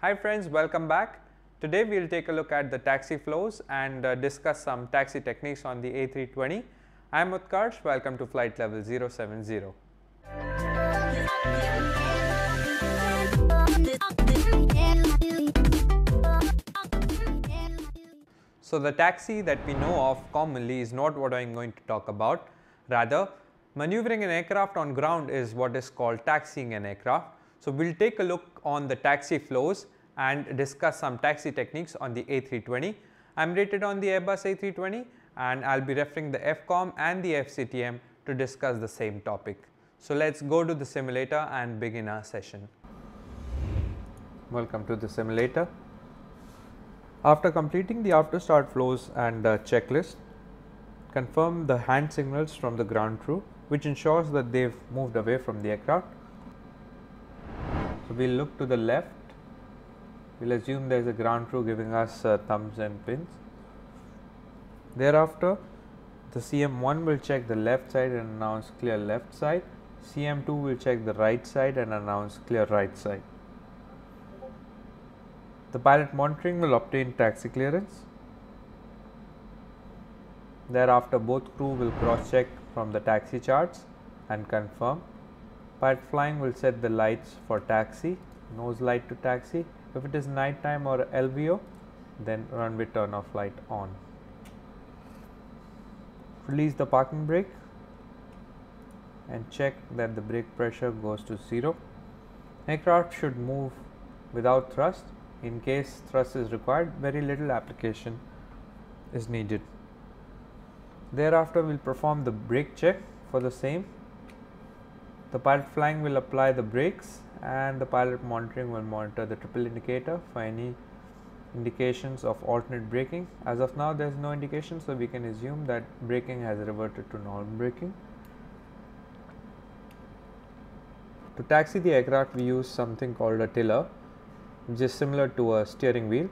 Hi friends, welcome back. Today we will take a look at the taxi flows and uh, discuss some taxi techniques on the A320. I am Utkarsh, welcome to flight level 070. So the taxi that we know of commonly is not what I am going to talk about. Rather, maneuvering an aircraft on ground is what is called taxiing an aircraft. So we will take a look on the taxi flows and discuss some taxi techniques on the A320. I am rated on the Airbus A320 and I will be referring the FCOM and the FCTM to discuss the same topic. So let us go to the simulator and begin our session. Welcome to the simulator. After completing the after start flows and checklist, confirm the hand signals from the ground crew which ensures that they have moved away from the aircraft. We will look to the left, we will assume there is a ground crew giving us uh, thumbs and pins. Thereafter, the CM1 will check the left side and announce clear left side, CM2 will check the right side and announce clear right side. The pilot monitoring will obtain taxi clearance. Thereafter, both crew will cross check from the taxi charts and confirm. Pilot flying will set the lights for taxi, nose light to taxi. If it is night time or LVO, then runway turn off light on. Release the parking brake and check that the brake pressure goes to 0. Aircraft should move without thrust in case thrust is required, very little application is needed. Thereafter, we will perform the brake check for the same. The pilot flying will apply the brakes and the pilot monitoring will monitor the triple indicator for any indications of alternate braking. As of now, there is no indication, so we can assume that braking has reverted to normal braking. To taxi the aircraft, we use something called a tiller which is similar to a steering wheel.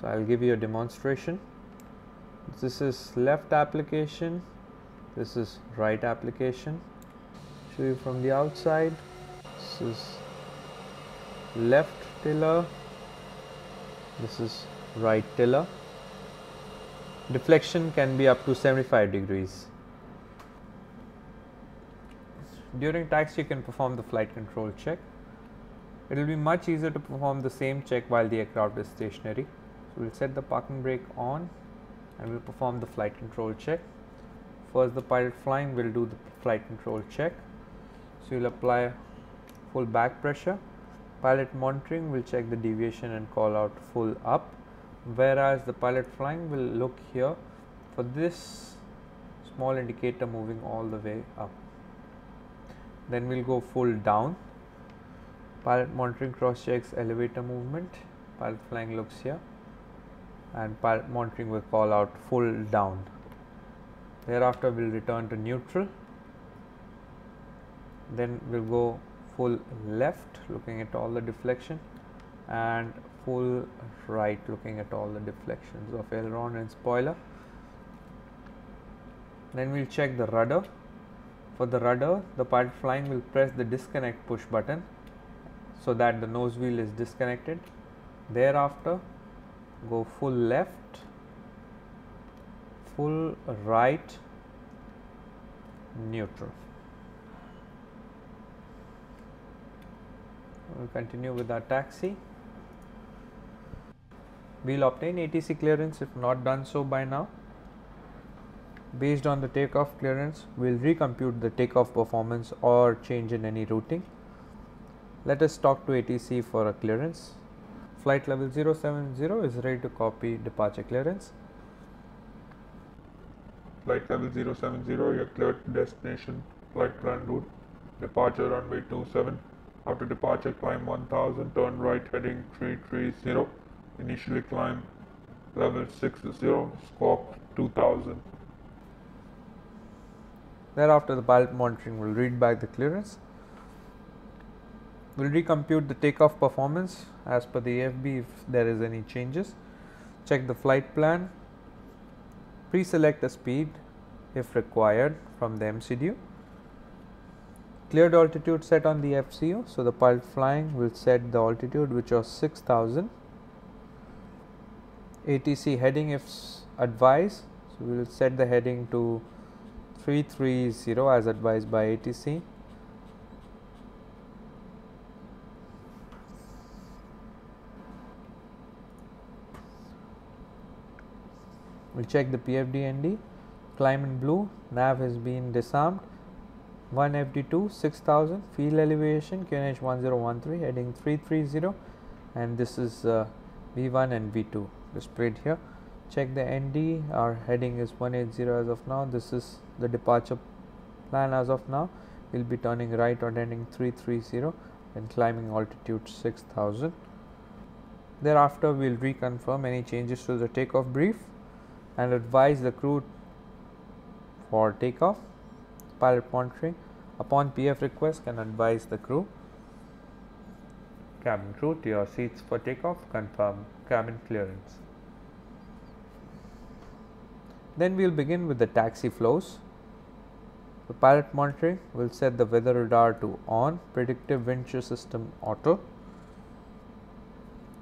So, I will give you a demonstration. This is left application, this is right application. Show you from the outside. This is left tiller, this is right tiller. Deflection can be up to 75 degrees. During taxi, you can perform the flight control check. It will be much easier to perform the same check while the aircraft is stationary. So, we will set the parking brake on and we will perform the flight control check. First the pilot flying will do the flight control check. So, you will apply full back pressure. Pilot monitoring will check the deviation and call out full up whereas the pilot flying will look here for this small indicator moving all the way up. Then we will go full down. Pilot monitoring cross checks elevator movement. Pilot flying looks here. And pilot monitoring will call out full down. Thereafter we'll return to neutral then we'll go full left looking at all the deflection and full right looking at all the deflections of aileron and spoiler then we'll check the rudder for the rudder the pilot flying will press the disconnect push button so that the nose wheel is disconnected. Thereafter, go full left, full right, neutral. We continue with our taxi. We will obtain ATC clearance if not done so by now. Based on the takeoff clearance, we will recompute the takeoff performance or change in any routing. Let us talk to ATC for a clearance. Flight level 070 is ready to copy departure clearance. Flight level 070, you are cleared to destination, flight plan route, departure runway 27. After departure, climb 1000, turn right heading 330. Initially climb level 60, squawk 2000. Thereafter, the pilot monitoring will read back the clearance we will recompute the takeoff performance as per the EFB if there is any changes. Check the flight plan, pre-select a speed if required from the MCDU. Cleared altitude set on the FCU. So, the pilot flying will set the altitude which was 6000. ATC heading if advised. So, we will set the heading to 330 as advised by ATC. We'll check the PFD ND. Climb in blue, nav has been disarmed. 1 FD2 6000 field elevation QNH 1013 heading 330 and this is uh, V1 and V2 displayed here. Check the ND our heading is 180 as of now this is the departure plan as of now we'll be turning right on heading 330 and climbing altitude 6000. Thereafter we'll reconfirm any changes to the takeoff brief and advise the crew for takeoff. Pilot monitoring upon PF request can advise the crew. Cabin crew to your seats for takeoff, confirm cabin clearance. Then we'll begin with the taxi flows. The pilot monitoring will set the weather radar to on, predictive wind shear system auto.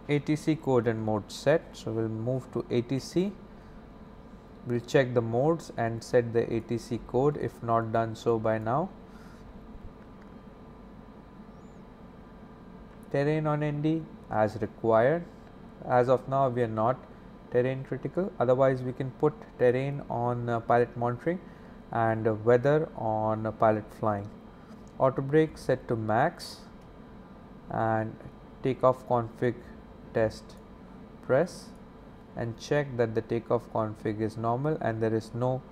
ATC code and mode set. So we'll move to ATC we'll check the modes and set the ATC code if not done so by now. Terrain on ND as required. As of now we are not terrain critical otherwise we can put terrain on uh, pilot monitoring and uh, weather on uh, pilot flying. Auto brake set to max and takeoff config test press and check that the takeoff config is normal and there is no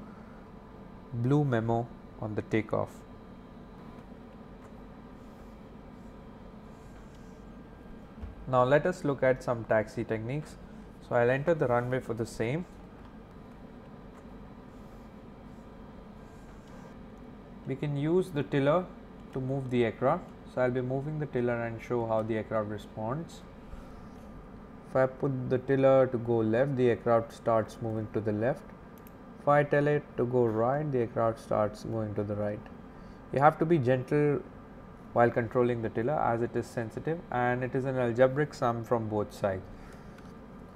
blue memo on the takeoff. Now let us look at some taxi techniques. So I'll enter the runway for the same. We can use the tiller to move the aircraft. So I'll be moving the tiller and show how the aircraft responds. If I put the tiller to go left, the aircraft starts moving to the left. If I tell it to go right, the aircraft starts going to the right. You have to be gentle while controlling the tiller as it is sensitive and it is an algebraic sum from both sides.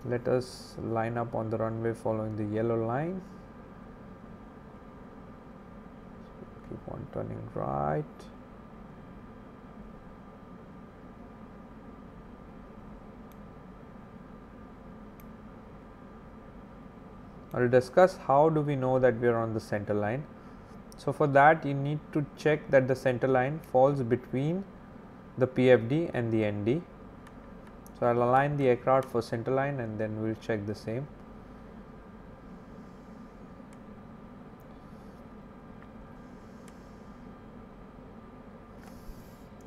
Let us line up on the runway following the yellow line. keep on turning right. I will discuss how do we know that we are on the center line. So for that you need to check that the center line falls between the PFD and the ND. So I'll align the aircraft for center line and then we'll check the same.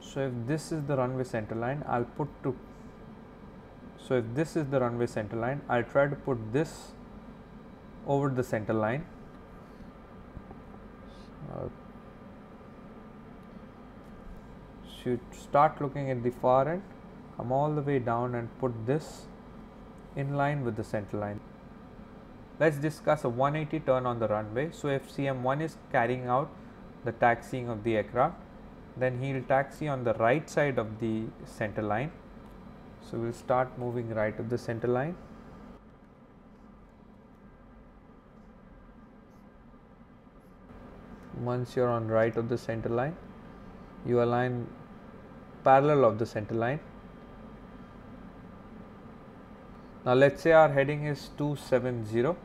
So if this is the runway center line, I'll put to so if this is the runway center line, I'll try to put this over the center line. Uh, should start looking at the far end, come all the way down and put this in line with the center line. Let's discuss a 180 turn on the runway. So if CM1 is carrying out the taxiing of the aircraft, then he will taxi on the right side of the center line. So we'll start moving right of the center line. Once you are on right of the center line you align parallel of the center line. Now let's say our heading is 270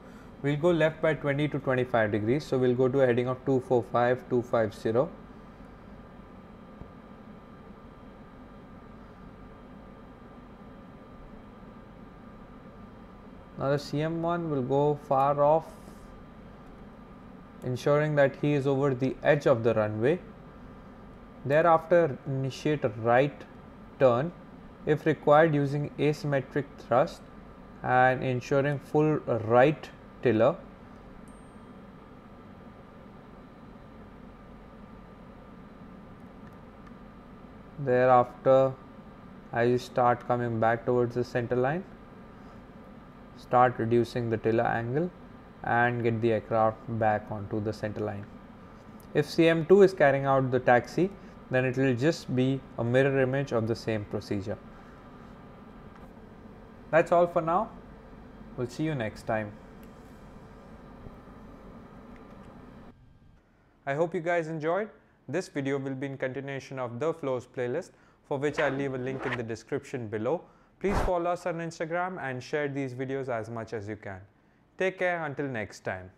we'll go left by 20 to 25 degrees. So we'll go to a heading of 245 250 now the cm1 will go far off ensuring that he is over the edge of the runway. Thereafter initiate a right turn if required using asymmetric thrust and ensuring full right tiller. Thereafter as you start coming back towards the center line, start reducing the tiller angle and get the aircraft back onto the center line. If CM2 is carrying out the taxi, then it will just be a mirror image of the same procedure. That's all for now. We'll see you next time. I hope you guys enjoyed. This video will be in continuation of the flows playlist for which I'll leave a link in the description below. Please follow us on Instagram and share these videos as much as you can. Take care until next time.